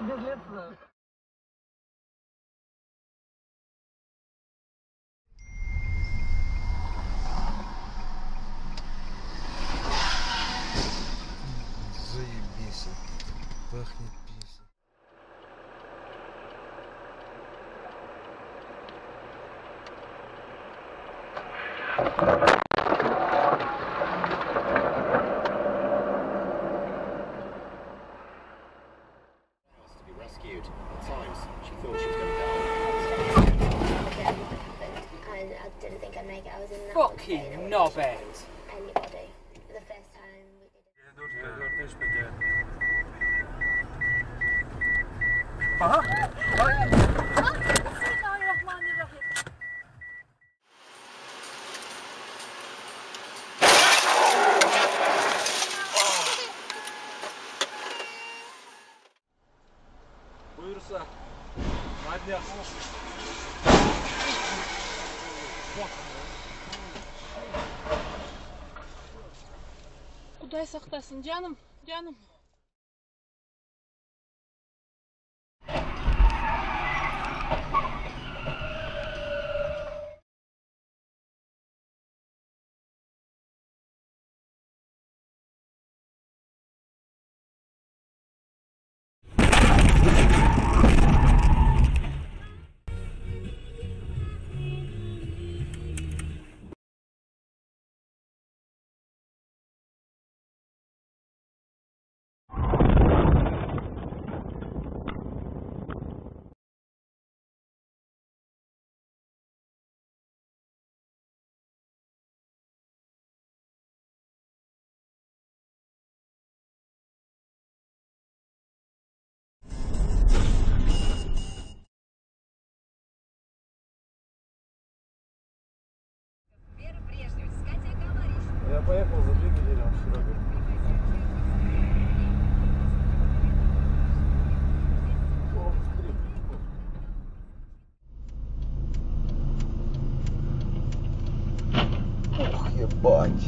Лица. Заебись. Пахнет писей. to be rescued. At times, she thought she was going to die. I, I didn't think I'd make it. I was in that Fucking knobhead. Anybody. The first time we did it. Uh-huh. Buyursa. Hadi Құдай сақтасын жаным жаным поехал за две недели, он вчера говорит. О, смотри. Ух, ебать.